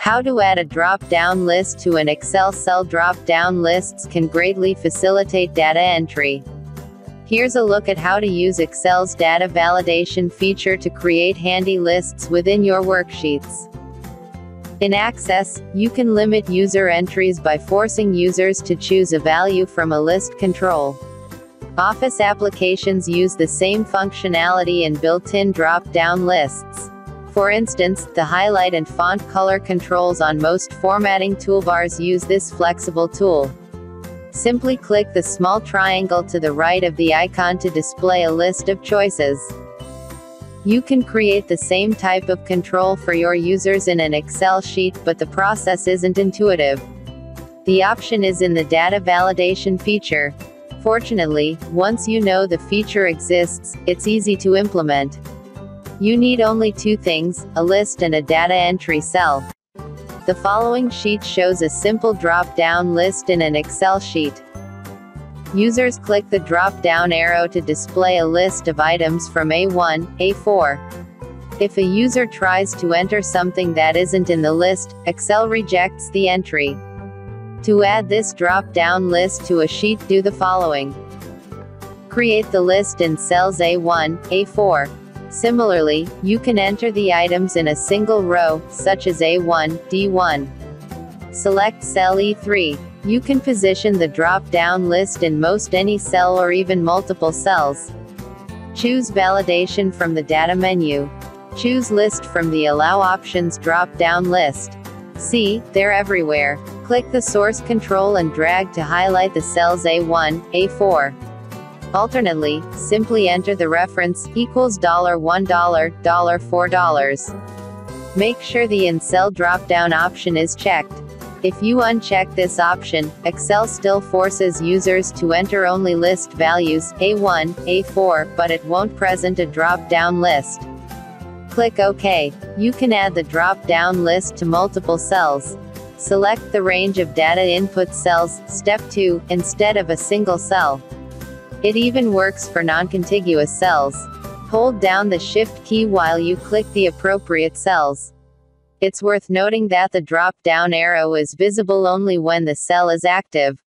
How to add a drop-down list to an Excel cell drop-down lists can greatly facilitate data entry. Here's a look at how to use Excel's data validation feature to create handy lists within your worksheets. In Access, you can limit user entries by forcing users to choose a value from a list control. Office applications use the same functionality in built-in drop-down lists. For instance, the highlight and font color controls on most formatting toolbars use this flexible tool. Simply click the small triangle to the right of the icon to display a list of choices. You can create the same type of control for your users in an Excel sheet, but the process isn't intuitive. The option is in the data validation feature. Fortunately, once you know the feature exists, it's easy to implement. You need only two things, a list and a data entry cell. The following sheet shows a simple drop-down list in an Excel sheet. Users click the drop-down arrow to display a list of items from A1, A4. If a user tries to enter something that isn't in the list, Excel rejects the entry. To add this drop-down list to a sheet do the following. Create the list in cells A1, A4. Similarly, you can enter the items in a single row, such as A1, D1. Select cell E3. You can position the drop-down list in most any cell or even multiple cells. Choose Validation from the Data menu. Choose List from the Allow Options drop-down list. See, they're everywhere. Click the source control and drag to highlight the cells A1, A4. Alternately, simply enter the reference, equals $1, $4. Make sure the In Cell drop-down option is checked. If you uncheck this option, Excel still forces users to enter only list values, A1, A4, but it won't present a drop-down list. Click OK. You can add the drop-down list to multiple cells. Select the range of data input cells, step 2, instead of a single cell. It even works for non-contiguous cells. Hold down the Shift key while you click the appropriate cells. It's worth noting that the drop-down arrow is visible only when the cell is active.